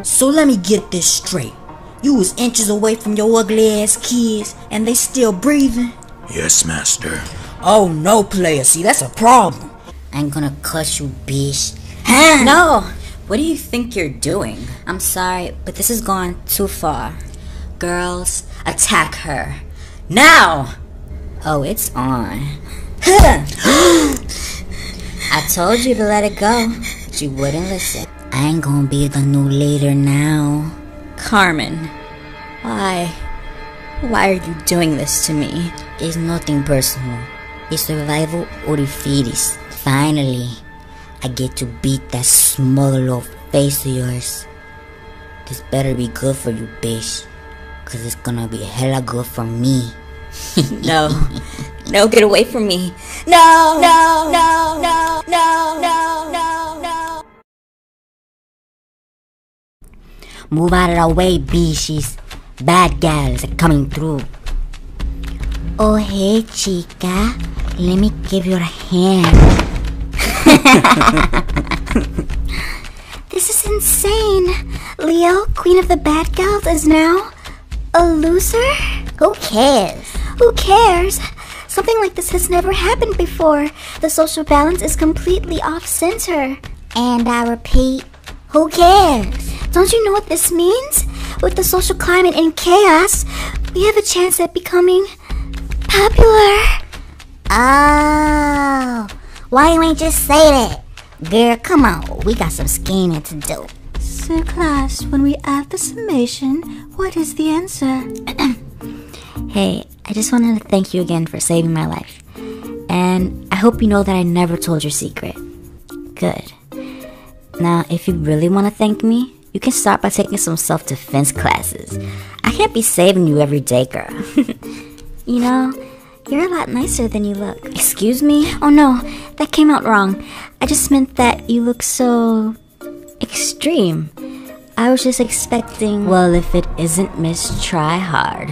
So let me get this straight. You was inches away from your ugly ass kids, and they still breathing? Yes, master. Oh no, player. See, that's a problem. I'm gonna cuss you, bitch. No! What do you think you're doing? I'm sorry, but this has gone too far. Girls, attack her. Now! Oh, it's on. I told you to let it go, but you wouldn't listen. I ain't gonna be the new leader now. Carmen, why? Why are you doing this to me? It's nothing personal. It's survival or the fittest. Finally, I get to beat that small little face of yours. This better be good for you, bitch. Cause it's gonna be hella good for me. No. no, get away from me. No! No! No! No! No! No! Move out of the way, bitches. Bad gals are coming through. Oh, hey, chica. Let me give you a hand. this is insane. Leo, queen of the bad gals, is now a loser? Who cares? Who cares? Something like this has never happened before. The social balance is completely off center. And I repeat, who cares? Don't you know what this means? With the social climate in chaos, we have a chance at becoming popular. Oh, why you ain't just say that? Girl, come on, we got some scheming to do. So, class, when we add the summation, what is the answer? Hey, I just wanted to thank you again for saving my life. And I hope you know that I never told your secret. Good. Now, if you really want to thank me, you can start by taking some self defense classes. I can't be saving you every day, girl. you know, you're a lot nicer than you look. Excuse me? Oh no, that came out wrong. I just meant that you look so extreme. I was just expecting. Well, if it isn't Miss Tryhard.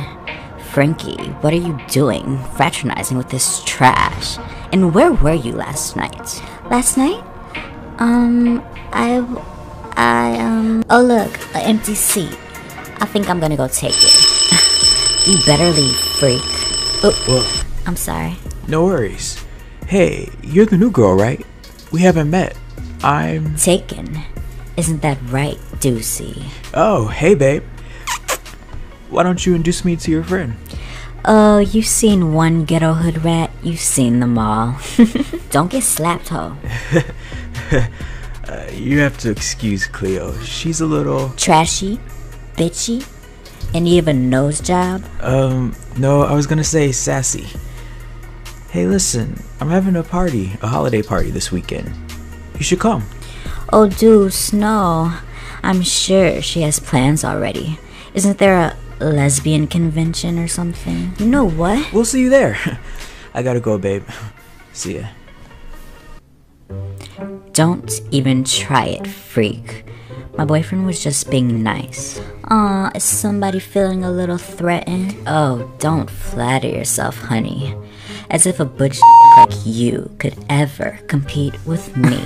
Frankie, what are you doing? Fraternizing with this trash. And where were you last night? Last night? Um, I. I, um. Oh, look, an empty seat. I think I'm gonna go take it. you better leave, freak. Oh, whoa. I'm sorry. No worries. Hey, you're the new girl, right? We haven't met. I'm. Taken. Isn't that right, Deucey? Oh, hey, babe. Why don't you introduce me to your friend? Oh, you've seen one ghetto hood rat, you've seen them all. Don't get slapped, ho. Uh, you have to excuse Cleo. She's a little. Trashy, bitchy, and you have a nose job. Um, no, I was gonna say sassy. Hey, listen, I'm having a party, a holiday party this weekend. You should come. Oh, Deuce, no. I'm sure she has plans already. Isn't there a lesbian convention or something? You know what? We'll see you there. I gotta go, babe. See ya. Don't even try it, freak. My boyfriend was just being nice. Aw, is somebody feeling a little threatened? Oh, don't flatter yourself, honey. As if a butch like you could ever compete with me.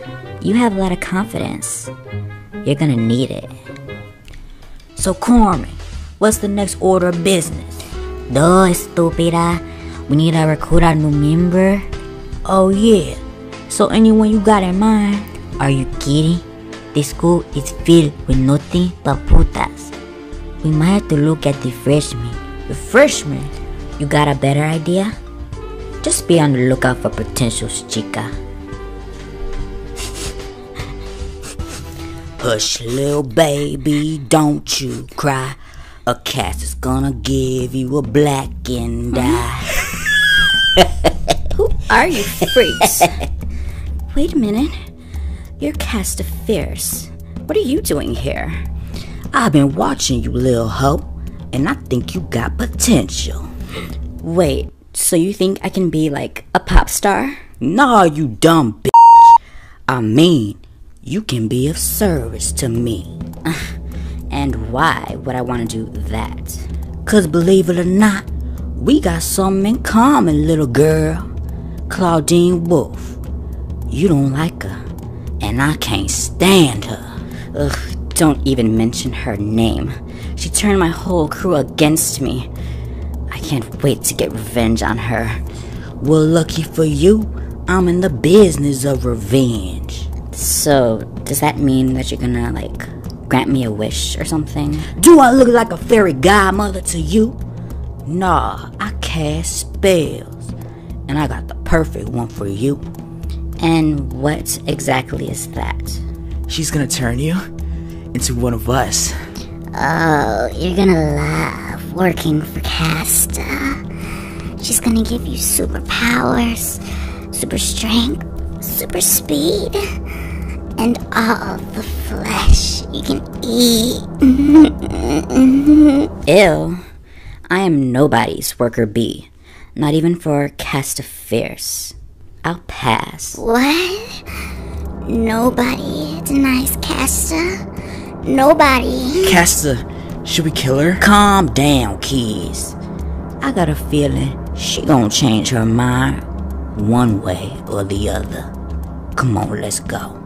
you have a lot of confidence. You're gonna need it. So, Carmen, what's the next order of business? Duh, estúpida. We need to recruit a new member. Oh, yeah. So, anyone you got in mind? Are you kidding? The school is filled with nothing but putas. We might have to look at the freshmen. The freshmen? You got a better idea? Just be on the lookout for potentials, chica. Hush, little baby, don't you cry. A cat is gonna give you a black and eye. Who are you freaks? Wait a minute. You're Casta Fierce. What are you doing here? I've been watching you, little hoe, and I think you got potential. Wait, so you think I can be like a pop star? Nah, you dumb bitch. I mean, you can be of service to me. And why would I want to do that? Cause believe it or not, we got something in common, little girl. Clawdeen Wolf. You don't like her, and I can't stand her. Ugh, Don't even mention her name. She turned my whole crew against me. I can't wait to get revenge on her. Well, lucky for you, I'm in the business of revenge. So, does that mean that you're gonna, like, grant me a wish or something? Do I look like a fairy godmother to you? Nah, I cast spells, and I got the perfect one for you. And what exactly is that? She's gonna turn you into one of us. Oh, you're gonna love working for Casta. She's gonna give you superpowers, super strength, super speed, and all the flesh you can eat. Ew. I am nobody's worker bee. Not even for Casta Fierce. I'll pass. What? Nobody denies Casta. Nobody. Casta, should we kill her? Calm down, kids. I got a feeling she gonna change her mind one way or the other. Come on, let's go.